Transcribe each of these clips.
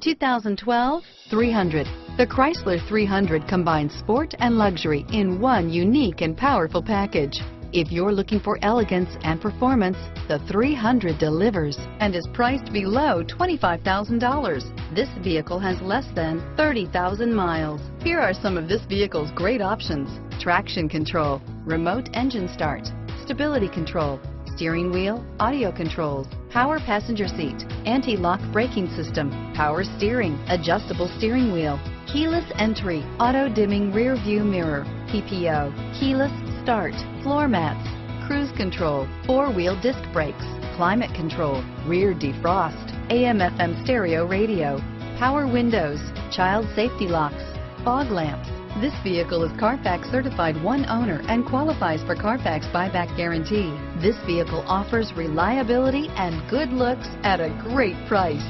2012 300. The Chrysler 300 combines sport and luxury in one unique and powerful package. If you're looking for elegance and performance, the 300 delivers and is priced below $25,000. This vehicle has less than 30,000 miles. Here are some of this vehicle's great options. Traction control, remote engine start, stability control, steering wheel, audio controls, power passenger seat, anti-lock braking system, power steering, adjustable steering wheel, keyless entry, auto dimming rear view mirror, PPO, keyless start, floor mats, cruise control, four-wheel disc brakes, climate control, rear defrost, AM FM stereo radio, power windows, child safety locks, fog lamps, this vehicle is Carfax certified one owner and qualifies for Carfax buyback guarantee. This vehicle offers reliability and good looks at a great price.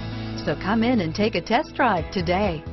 So come in and take a test drive today.